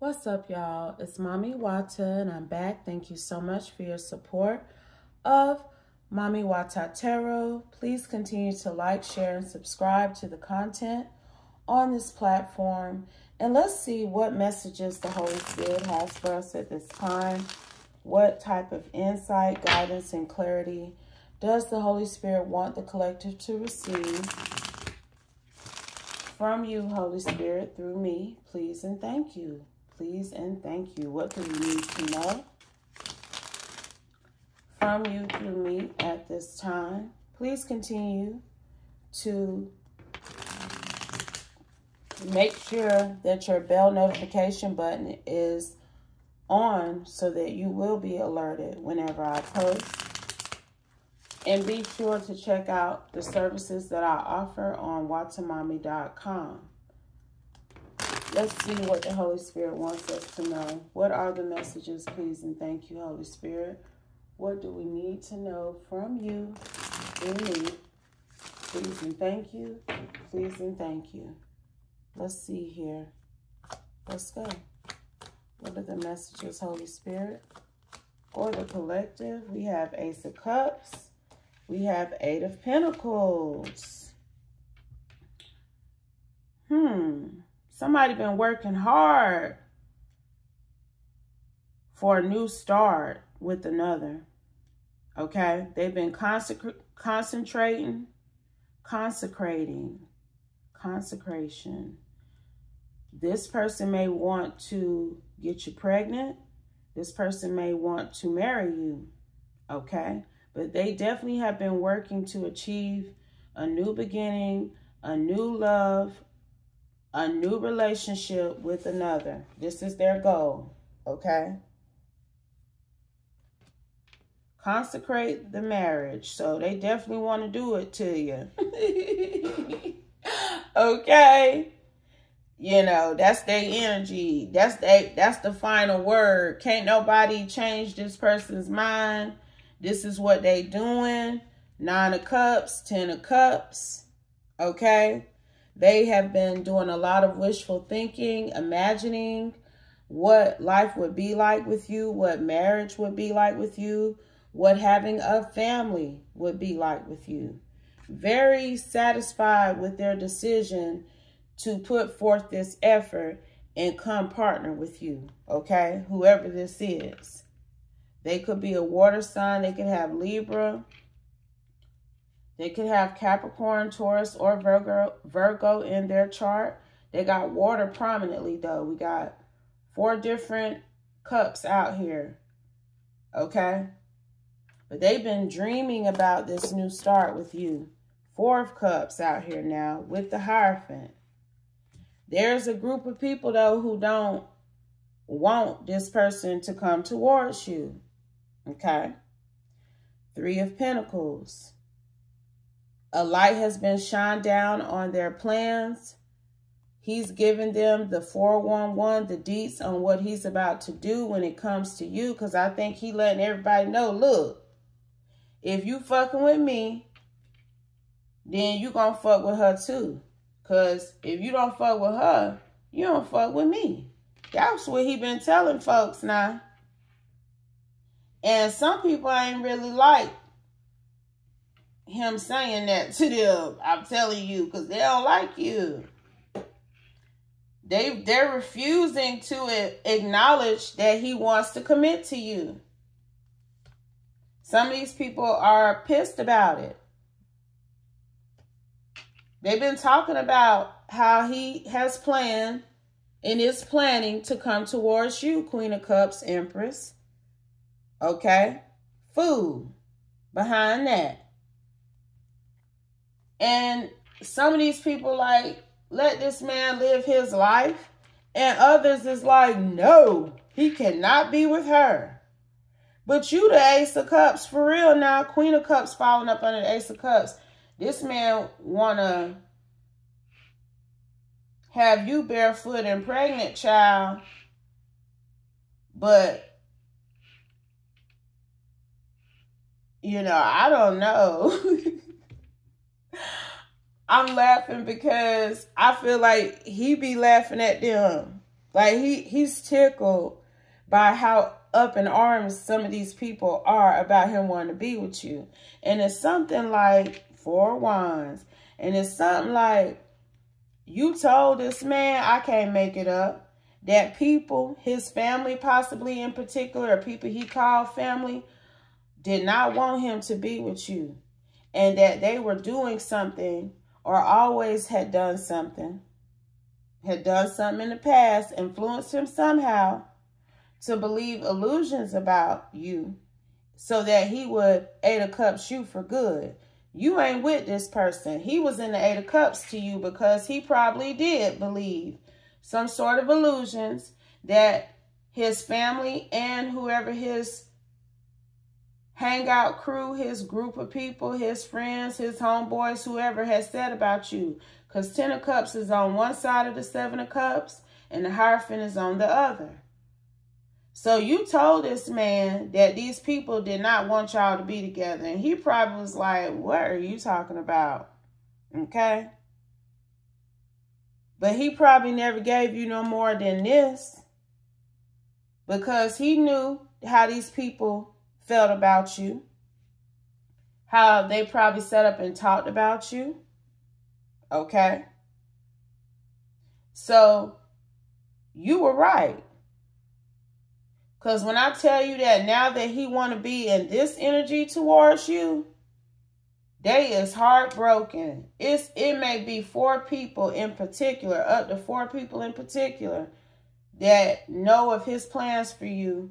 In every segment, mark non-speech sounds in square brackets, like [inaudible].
What's up, y'all? It's Mami Wata, and I'm back. Thank you so much for your support of Mami Wata Tarot. Please continue to like, share, and subscribe to the content on this platform. And let's see what messages the Holy Spirit has for us at this time. What type of insight, guidance, and clarity does the Holy Spirit want the collective to receive from you, Holy Spirit, through me? Please and thank you. Please and thank you. What do we need to know from you through me at this time? Please continue to make sure that your bell notification button is on so that you will be alerted whenever I post. And be sure to check out the services that I offer on watamami.com. Let's see what the Holy Spirit wants us to know. What are the messages, please, and thank you, Holy Spirit. What do we need to know from you in me? Please and thank you. Please and thank you. Let's see here. Let's go. What are the messages, Holy Spirit? For the collective, we have Ace of Cups. We have Eight of Pentacles. Hmm. Somebody been working hard for a new start with another. Okay? They've been concentrating, consecrating, consecration. This person may want to get you pregnant. This person may want to marry you, okay? But they definitely have been working to achieve a new beginning, a new love, a new relationship with another. This is their goal, okay? Consecrate the marriage. So they definitely want to do it to you. [laughs] okay? You know, that's their energy. That's they that's the final word. Can't nobody change this person's mind. This is what they doing. Nine of cups, ten of cups. Okay? They have been doing a lot of wishful thinking, imagining what life would be like with you, what marriage would be like with you, what having a family would be like with you. Very satisfied with their decision to put forth this effort and come partner with you, okay? Whoever this is. They could be a water sign. They could have Libra. They could have Capricorn, Taurus, or Virgo, Virgo in their chart. They got water prominently, though. We got four different cups out here, okay? But they've been dreaming about this new start with you. Four of cups out here now with the Hierophant. There's a group of people, though, who don't want this person to come towards you. Okay? Three of Pentacles. A light has been shined down on their plans. He's given them the 411, the deets on what he's about to do when it comes to you. Because I think he letting everybody know, look, if you fucking with me, then you gonna fuck with her too. Because if you don't fuck with her, you don't fuck with me. That's what he been telling folks now. And some people ain't really like him saying that to them. I'm telling you, because they don't like you. They, they're refusing to acknowledge that he wants to commit to you. Some of these people are pissed about it. They've been talking about how he has planned and is planning to come towards you, Queen of Cups, Empress. Okay? Food behind that. And some of these people like, let this man live his life. And others is like, no, he cannot be with her. But you the Ace of Cups, for real now. Queen of Cups falling up under the Ace of Cups. This man want to have you barefoot and pregnant, child. But, you know, I don't know. [laughs] I'm laughing because I feel like he be laughing at them. Like he he's tickled by how up in arms some of these people are about him wanting to be with you. And it's something like four wands. And it's something like you told this man, I can't make it up, that people, his family possibly in particular, or people he called family, did not want him to be with you. And that they were doing something or always had done something, had done something in the past, influenced him somehow to believe illusions about you so that he would Eight of Cups you for good. You ain't with this person. He was in the Eight of Cups to you because he probably did believe some sort of illusions that his family and whoever his hangout crew, his group of people, his friends, his homeboys, whoever has said about you. Because Ten of Cups is on one side of the Seven of Cups and the Hierophant is on the other. So you told this man that these people did not want y'all to be together. And he probably was like, what are you talking about? Okay. But he probably never gave you no more than this. Because he knew how these people felt about you. How they probably set up and talked about you. Okay. So you were right. Because when I tell you that now that he want to be in this energy towards you, they is heartbroken. It's It may be four people in particular, up to four people in particular, that know of his plans for you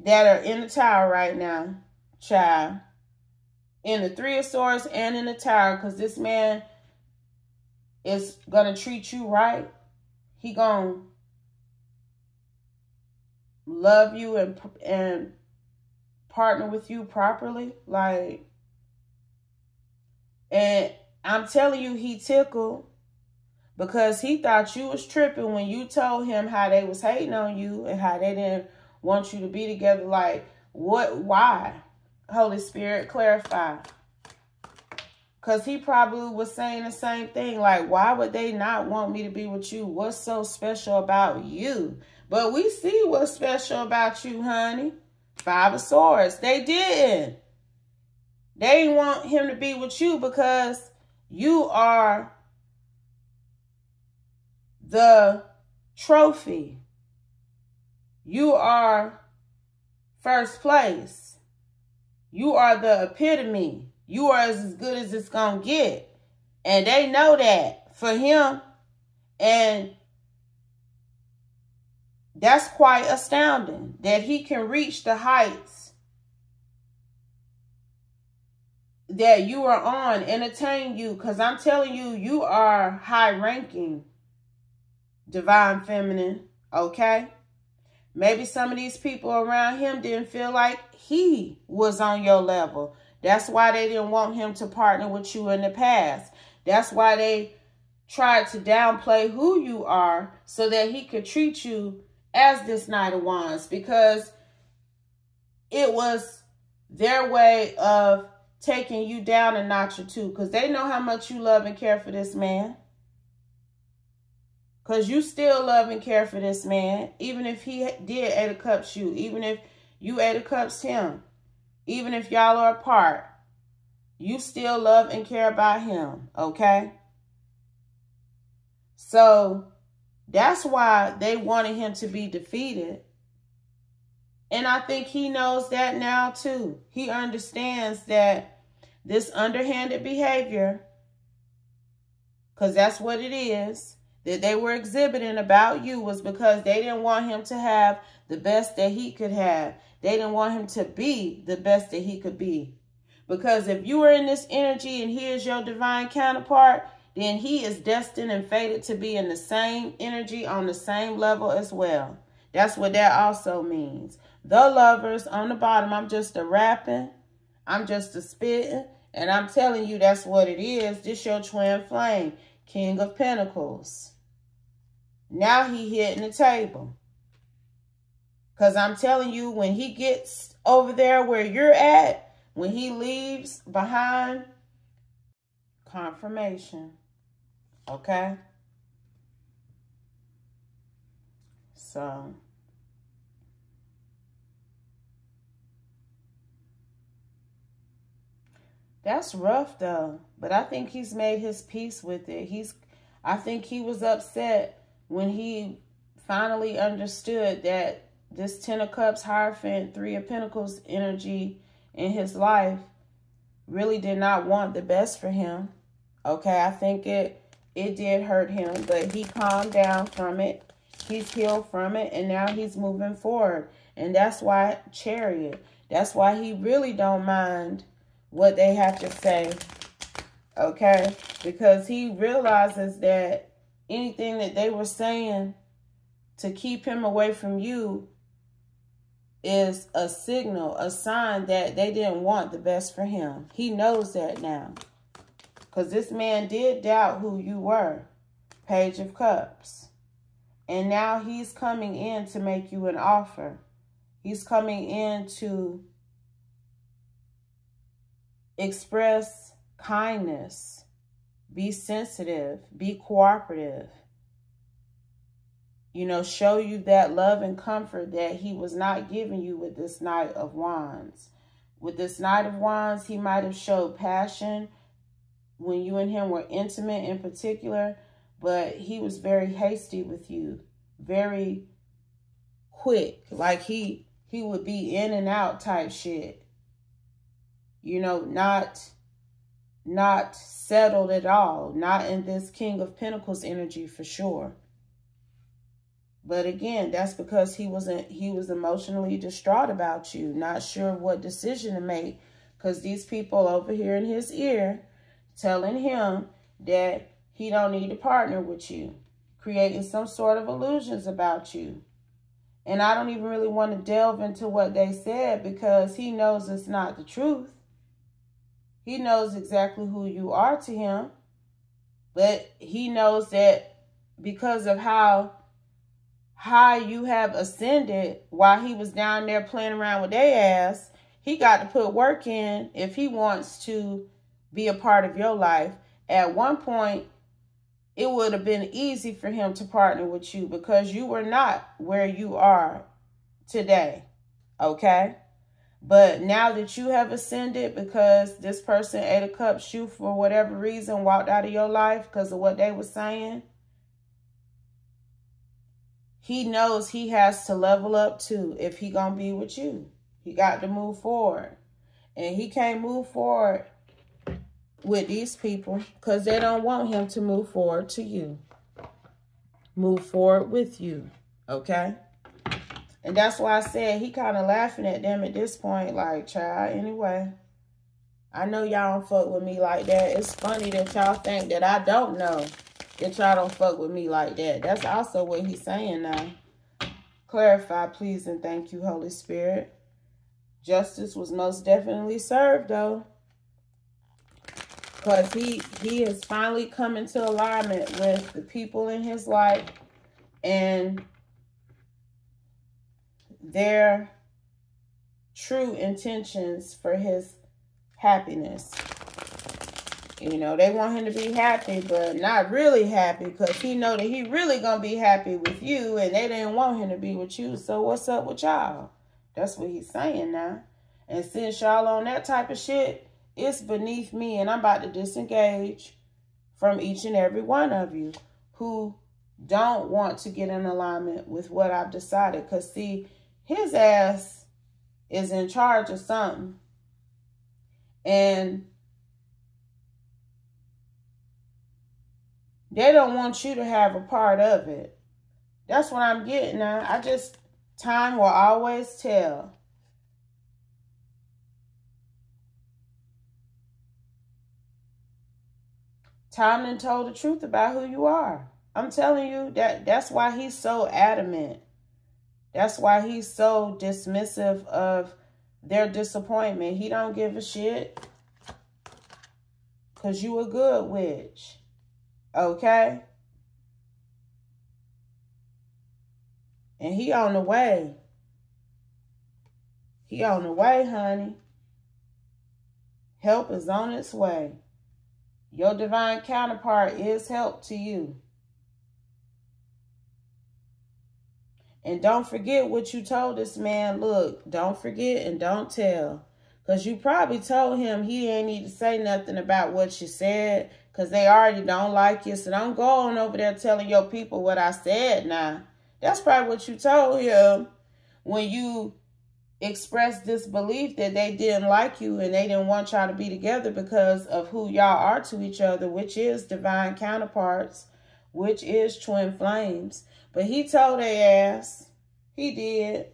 that are in the tower right now, child. In the Three of Swords and in the tower, because this man is going to treat you right. He going to love you and and partner with you properly like and i'm telling you he tickled because he thought you was tripping when you told him how they was hating on you and how they didn't want you to be together like what why holy spirit clarify because he probably was saying the same thing like why would they not want me to be with you what's so special about you but we see what's special about you, honey. Five of Swords. They didn't. They want him to be with you because you are the trophy. You are first place. You are the epitome. You are as good as it's going to get. And they know that for him. And that's quite astounding that he can reach the heights that you are on and attain you. Because I'm telling you, you are high ranking divine feminine. Okay. Maybe some of these people around him didn't feel like he was on your level. That's why they didn't want him to partner with you in the past. That's why they tried to downplay who you are so that he could treat you as this Knight of Wands because it was their way of taking you down a notch or two because they know how much you love and care for this man. Because you still love and care for this man, even if he did Eight of Cups you, even if you Eight of Cups him, even if y'all are apart, you still love and care about him, okay? So that's why they wanted him to be defeated. And I think he knows that now too. He understands that this underhanded behavior, because that's what it is, that they were exhibiting about you was because they didn't want him to have the best that he could have. They didn't want him to be the best that he could be. Because if you are in this energy and he is your divine counterpart, then he is destined and fated to be in the same energy on the same level as well. That's what that also means. The lovers on the bottom, I'm just a rapping. I'm just a spitting. And I'm telling you that's what it is. This your twin flame, King of Pentacles. Now he hitting the table. Because I'm telling you, when he gets over there where you're at, when he leaves behind, confirmation. Okay? So... That's rough though. But I think he's made his peace with it. He's I think he was upset when he finally understood that this Ten of Cups, Hierophant, Three of Pentacles energy in his life really did not want the best for him. Okay, I think it it did hurt him, but he calmed down from it. He's healed from it, and now he's moving forward. And that's why Chariot. That's why he really don't mind what they have to say. Okay? Because he realizes that anything that they were saying to keep him away from you is a signal, a sign that they didn't want the best for him. He knows that now. Because this man did doubt who you were. Page of Cups. And now he's coming in to make you an offer. He's coming in to express kindness. Be sensitive. Be cooperative you know, show you that love and comfort that he was not giving you with this Knight of Wands. With this Knight of Wands, he might have showed passion when you and him were intimate in particular, but he was very hasty with you, very quick. Like he he would be in and out type shit. You know, not not settled at all. Not in this King of Pentacles energy for sure. But again, that's because he wasn't he was emotionally distraught about you, not sure what decision to make. Because these people over here in his ear telling him that he don't need to partner with you, creating some sort of illusions about you. And I don't even really want to delve into what they said because he knows it's not the truth. He knows exactly who you are to him. But he knows that because of how high you have ascended while he was down there playing around with their ass. He got to put work in if he wants to be a part of your life. At one point, it would have been easy for him to partner with you because you were not where you are today. Okay? But now that you have ascended because this person Eight of Cups you for whatever reason, walked out of your life because of what they were saying, he knows he has to level up too if he gonna be with you. He got to move forward. And he can't move forward with these people because they don't want him to move forward to you. Move forward with you. Okay? And that's why I said he kind of laughing at them at this point. Like, child, anyway. I know y'all don't fuck with me like that. It's funny that y'all think that I don't know that y'all don't fuck with me like that. That's also what he's saying now. Clarify, please, and thank you, Holy Spirit. Justice was most definitely served, though. Because he, he is finally come into alignment with the people in his life and their true intentions for his happiness. You know, they want him to be happy, but not really happy because he know that he really going to be happy with you and they didn't want him to be with you. So what's up with y'all? That's what he's saying now. And since y'all on that type of shit, it's beneath me and I'm about to disengage from each and every one of you who don't want to get in alignment with what I've decided. Because see, his ass is in charge of something. And They don't want you to have a part of it. That's what I'm getting at. I just, time will always tell. Time and told the truth about who you are. I'm telling you that that's why he's so adamant. That's why he's so dismissive of their disappointment. He don't give a shit. Because you a good witch. Okay? And he on the way. He on the way, honey. Help is on its way. Your divine counterpart is help to you. And don't forget what you told this man. Look, don't forget and don't tell. Because you probably told him he ain't need to say nothing about what you said. Because they already don't like you. So don't go on over there telling your people what I said now. That's probably what you told him when you expressed this belief that they didn't like you and they didn't want y'all to be together because of who y'all are to each other, which is divine counterparts, which is twin flames. But he told their ass. He did.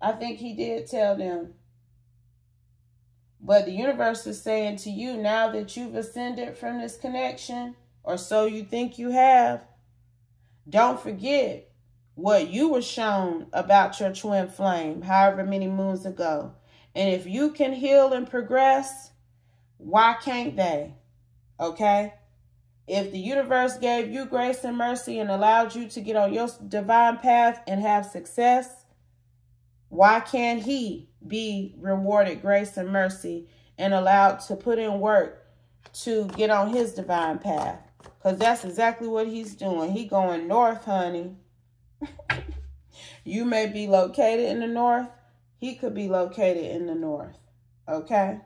I think he did tell them. But the universe is saying to you, now that you've ascended from this connection, or so you think you have, don't forget what you were shown about your twin flame, however many moons ago. And if you can heal and progress, why can't they? Okay? If the universe gave you grace and mercy and allowed you to get on your divine path and have success, why can't he be rewarded grace and mercy and allowed to put in work to get on his divine path. Because that's exactly what he's doing. He going north, honey. [laughs] you may be located in the north. He could be located in the north. Okay?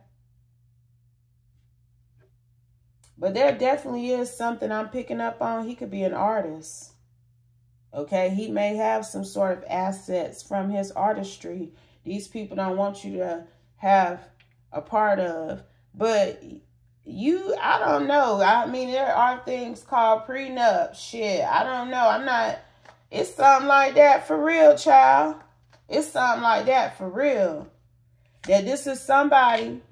But there definitely is something I'm picking up on. He could be an artist. Okay? He may have some sort of assets from his artistry these people don't want you to have a part of. But you, I don't know. I mean, there are things called prenup. Shit, I don't know. I'm not, it's something like that for real, child. It's something like that for real. That this is somebody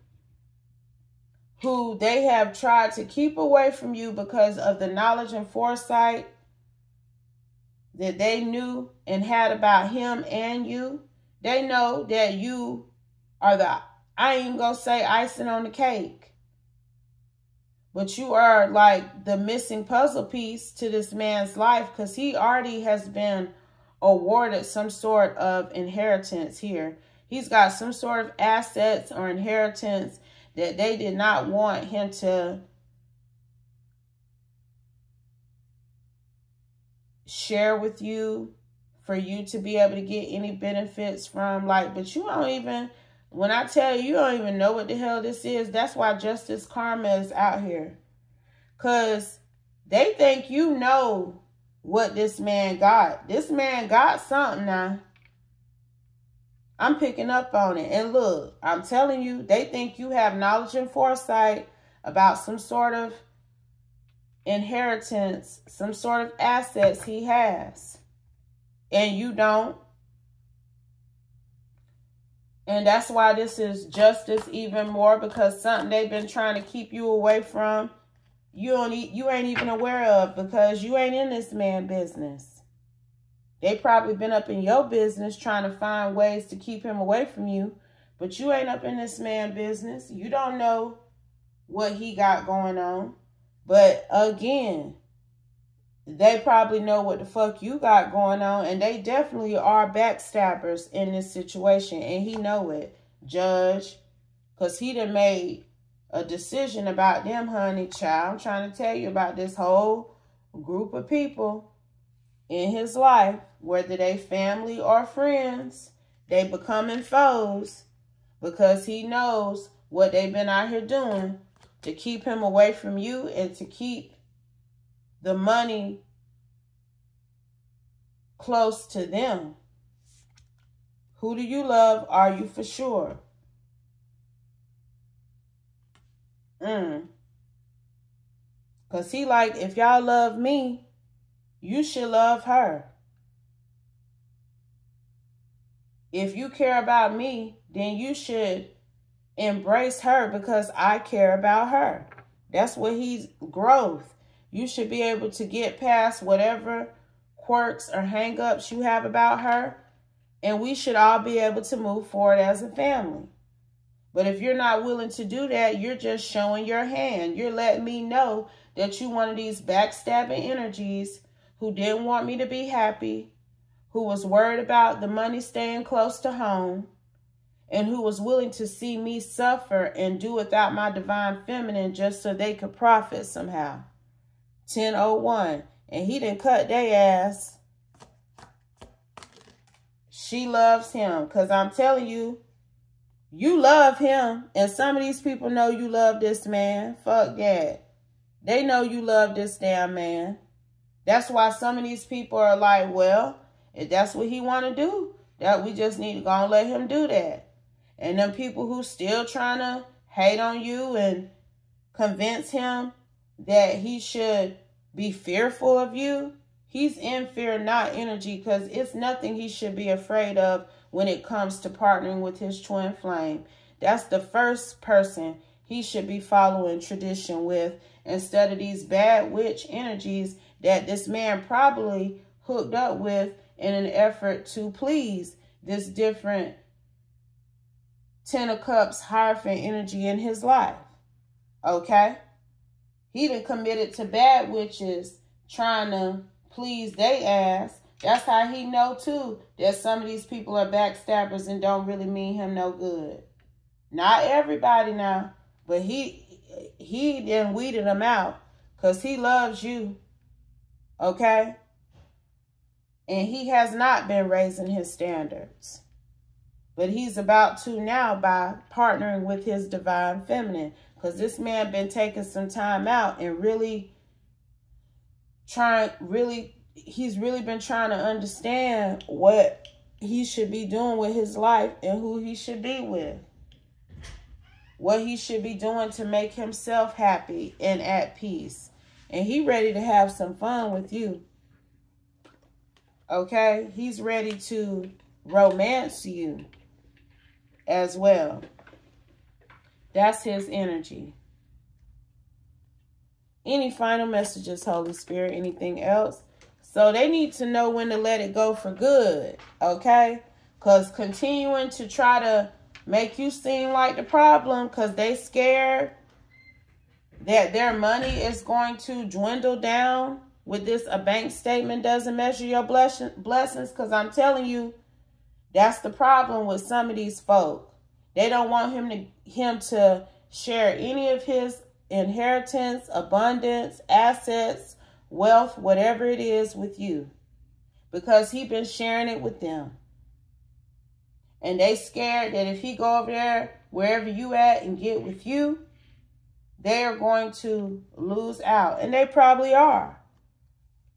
who they have tried to keep away from you because of the knowledge and foresight that they knew and had about him and you. They know that you are the, I ain't gonna say icing on the cake, but you are like the missing puzzle piece to this man's life because he already has been awarded some sort of inheritance here. He's got some sort of assets or inheritance that they did not want him to share with you for you to be able to get any benefits from like but you don't even when I tell you you don't even know what the hell this is. That's why justice karma is out here. Cuz they think you know what this man got. This man got something now I'm picking up on it and look I'm telling you they think you have knowledge and foresight about some sort of inheritance some sort of assets he has and you don't. And that's why this is justice even more because something they've been trying to keep you away from, you don't you ain't even aware of because you ain't in this man business. They probably been up in your business trying to find ways to keep him away from you, but you ain't up in this man business. You don't know what he got going on. But again, they probably know what the fuck you got going on and they definitely are backstabbers in this situation and he know it judge because he done made a decision about them honey child i'm trying to tell you about this whole group of people in his life whether they family or friends they becoming foes because he knows what they've been out here doing to keep him away from you and to keep the money close to them. Who do you love? Are you for sure? Mm. Because he like, if y'all love me, you should love her. If you care about me, then you should embrace her because I care about her. That's what he's growth. You should be able to get past whatever quirks or hangups you have about her. And we should all be able to move forward as a family. But if you're not willing to do that, you're just showing your hand. You're letting me know that you one of these backstabbing energies who didn't want me to be happy, who was worried about the money staying close to home, and who was willing to see me suffer and do without my divine feminine just so they could profit somehow. 1001. And he didn't cut their ass. she loves him. Because I'm telling you, you love him. And some of these people know you love this man. Fuck that. They know you love this damn man. That's why some of these people are like, well, if that's what he want to do, that we just need to go and let him do that. And them people who still trying to hate on you and convince him that he should be fearful of you, he's in fear not energy because it's nothing he should be afraid of when it comes to partnering with his twin flame. That's the first person he should be following tradition with instead of these bad witch energies that this man probably hooked up with in an effort to please this different Ten of Cups Hierophant energy in his life. Okay? He done committed to bad witches trying to please they ass. That's how he know too that some of these people are backstabbers and don't really mean him no good. Not everybody now, but he he then weeded them out because he loves you. Okay? And he has not been raising his standards. But he's about to now by partnering with his divine feminine. Because this man been taking some time out and really trying, really, he's really been trying to understand what he should be doing with his life and who he should be with. What he should be doing to make himself happy and at peace. And he ready to have some fun with you. Okay? He's ready to romance you as well. That's his energy. Any final messages, Holy Spirit? Anything else? So they need to know when to let it go for good, okay? Because continuing to try to make you seem like the problem because they scared that their money is going to dwindle down with this a bank statement doesn't measure your blessing, blessings because i'm telling you that's the problem with some of these folk they don't want him to him to share any of his inheritance, abundance, assets, wealth, whatever it is with you. Because he been sharing it with them. And they scared that if he go over there, wherever you at and get with you, they are going to lose out. And they probably are.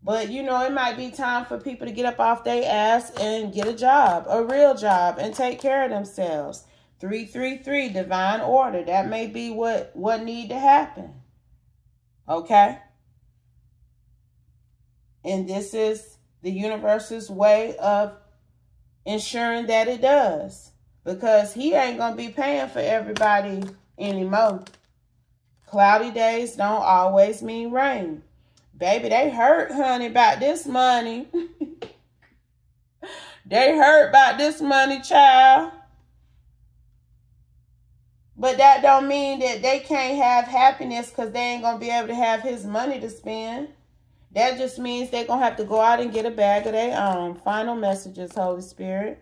But, you know, it might be time for people to get up off their ass and get a job, a real job, and take care of themselves. 333, divine order. That may be what, what need to happen. Okay? And this is the universe's way of ensuring that it does. Because he ain't going to be paying for everybody anymore. Cloudy days don't always mean rain. Baby, they hurt, honey, about this money. [laughs] they hurt about this money, child. But that don't mean that they can't have happiness because they ain't going to be able to have his money to spend. That just means they're going to have to go out and get a bag of their own. Final messages, Holy Spirit.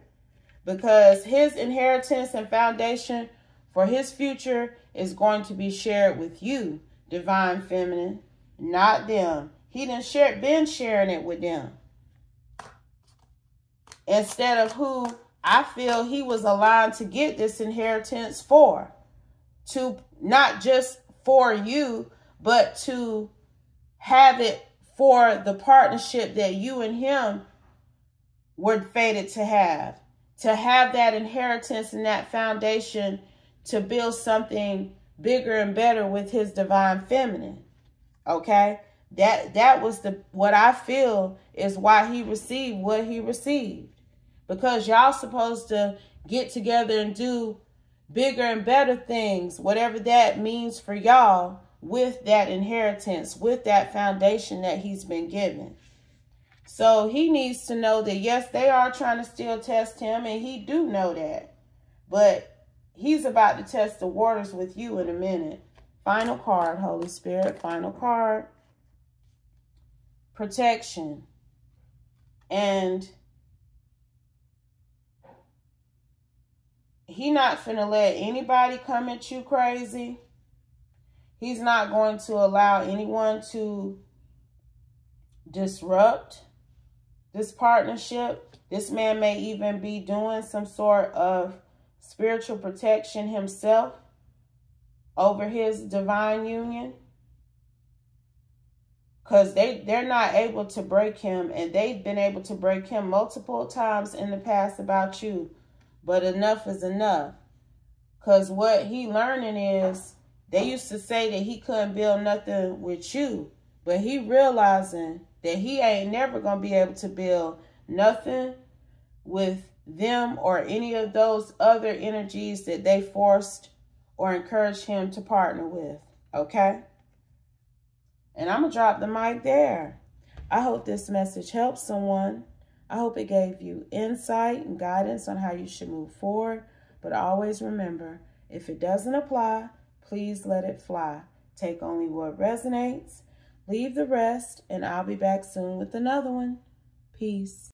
Because his inheritance and foundation for his future is going to be shared with you, Divine Feminine, not them. He done share, been sharing it with them. Instead of who I feel he was aligned to get this inheritance for to not just for you, but to have it for the partnership that you and him were fated to have. To have that inheritance and that foundation to build something bigger and better with his divine feminine. Okay? That that was the what I feel is why he received what he received. Because y'all supposed to get together and do bigger and better things, whatever that means for y'all with that inheritance, with that foundation that he's been given. So he needs to know that, yes, they are trying to still test him, and he do know that. But he's about to test the waters with you in a minute. Final card, Holy Spirit. Final card. Protection. And he not finna let anybody come at you crazy. He's not going to allow anyone to disrupt this partnership. This man may even be doing some sort of spiritual protection himself over his divine union. Because they, they're not able to break him. And they've been able to break him multiple times in the past about you. But enough is enough. Because what he learning is, they used to say that he couldn't build nothing with you. But he realizing that he ain't never going to be able to build nothing with them or any of those other energies that they forced or encouraged him to partner with. Okay? And I'm going to drop the mic there. I hope this message helps someone. I hope it gave you insight and guidance on how you should move forward. But always remember, if it doesn't apply, please let it fly. Take only what resonates, leave the rest, and I'll be back soon with another one. Peace.